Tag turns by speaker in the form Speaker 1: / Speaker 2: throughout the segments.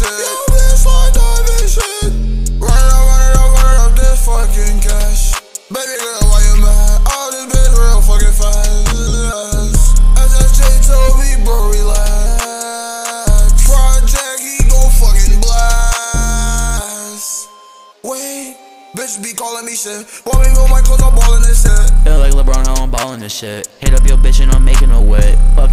Speaker 1: shit. Yeah, this. Run up, run up, run up this fucking cash. Baby girl, why you mad? All bitch real fucking fast. SSJ told me, bro, relax. Project, he go fucking blast. Wait. Bitch be calling me shit. Want me with my clothes, I'm ballin' this shit.
Speaker 2: Feel like LeBron, how I'm ballin' this shit. Hit up your bitch and I'm making her wet. Fuck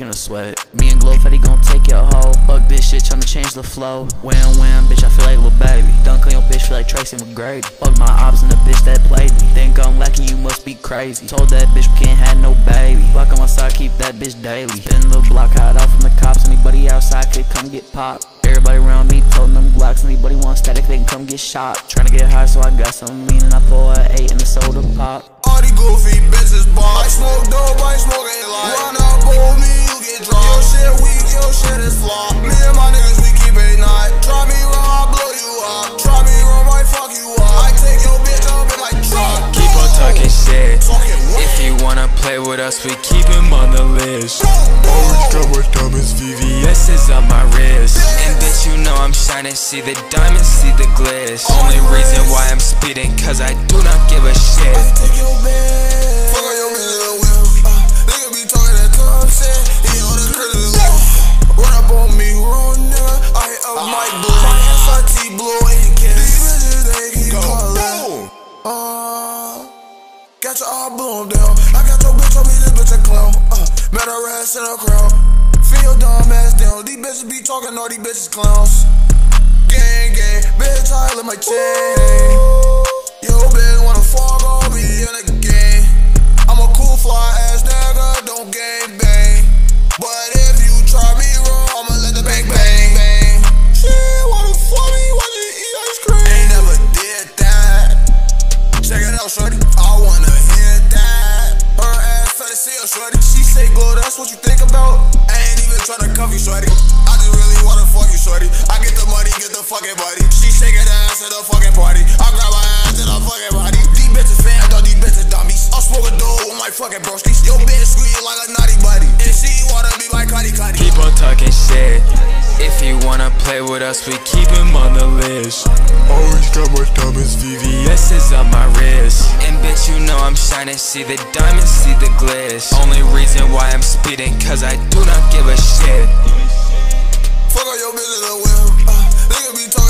Speaker 2: your bitch, I'm breaking a sweat. Me and Glofatty gon' take your hoe. Fuck bitch shit, tryna change the flow. Wham wham, bitch, I feel like Lil Baby. Dunk on your bitch, feel like Tracy McGrady. Fuck my ops and the bitch that played me. Think I'm lacking, you must be crazy. Told that bitch we can't have no baby. Fuck on my side, keep that bitch daily. Spin the block, hide out from the cops. Anybody outside could come get popped. Everybody around me told them Glocks. Anybody want static, they can come get shot. Tryna get high, so I got some lean and I pour a eight in the soda pop.
Speaker 3: Play with us, we keep him on the list.
Speaker 4: Always got my diamonds,
Speaker 3: VVS is on my wrist. And bitch, you know I'm shining, see the diamonds, see the gliss. Only reason why I'm speeding, cause I do not give a shit.
Speaker 1: Take your bitch.
Speaker 5: Fuck your bitch in the
Speaker 1: whip. Nigga be talking that tough. He on the credit. Run up on me, wrong nigga. I hit up my blue. My SRT blue
Speaker 5: ain't kiss. These
Speaker 1: bitches, they keep calling. Got your eye blown down. I got Uh, met her ass in a crowd. Feel dumb ass down. These bitches be talking, all these bitches clowns. Gang, gang, bitch, I let my chain. That's what you think about. I ain't even tryna cuff you, shorty. I just really wanna fuck you, shorty. I get the money, get the fucking body. She shaking her ass at the fucking party. I grab her ass in the fucking body. These bitches fan, I thought these bitches dummies. I'm smoking dope with my fucking broskies. Yo, bitch squeeze like a naughty buddy.
Speaker 5: And
Speaker 1: she wanna be my cutty cutty.
Speaker 3: Keep on talking shit. If you wanna play with us, we keep him on the list.
Speaker 4: Always got my diamonds, VVS
Speaker 3: is I'm shining, see the diamonds, see the gliss. Only reason why I'm speeding, cause I do not give a shit.
Speaker 1: Fuck on your in the whip. Uh, nigga be talking